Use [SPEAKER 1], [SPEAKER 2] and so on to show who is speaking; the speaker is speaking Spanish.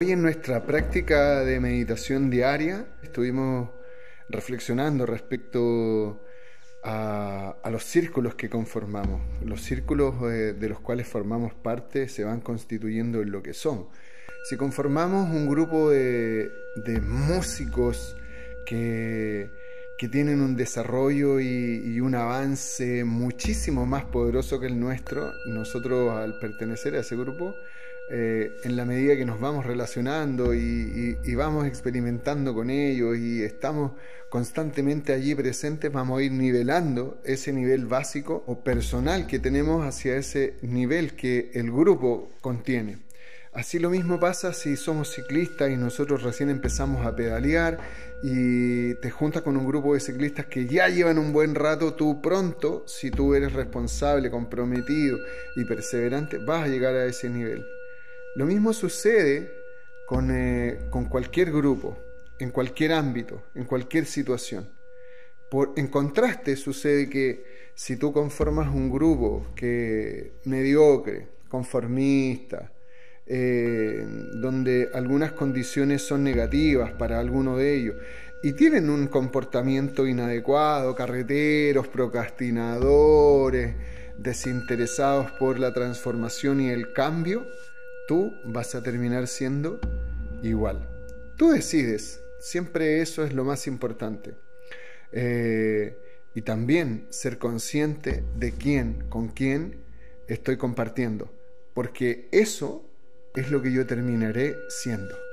[SPEAKER 1] Hoy en nuestra práctica de meditación diaria estuvimos reflexionando respecto a, los círculos que conformamos. Los círculos eh, de los cuales formamos parte se van constituyendo en lo que son. Si conformamos un grupo de, músicos que, tienen un desarrollo y un avance muchísimo más poderoso que el nuestro, nosotros al pertenecer a ese grupo, eh, en la medida que nos vamos relacionando y, vamos experimentando con ellos y estamos constantemente allí presentes, vamos a ir nivelando ese nivel básico o personal que tenemos hacia ese nivel que el grupo contiene. Así lo mismo pasa si somos ciclistas y nosotros recién empezamos a pedalear y te juntas con un grupo de ciclistas que ya llevan un buen rato, tú pronto, si tú eres responsable, comprometido y perseverante, vas a llegar a ese nivel. Lo mismo sucede eh, con, cualquier grupo, en cualquier ámbito, en cualquier situación. Por, en contraste sucede que si tú conformas un grupo que mediocre, conformista, eh, donde algunas condiciones son negativas para alguno de ellos y tienen un comportamiento inadecuado, carreteros, procrastinadores, desinteresados por la transformación y el cambio, tú vas a terminar siendo igual. Tú decides, siempre eso es lo más importante. Eh, y también ser consciente de quién, con quién estoy compartiendo, porque eso es lo que yo terminaré siendo.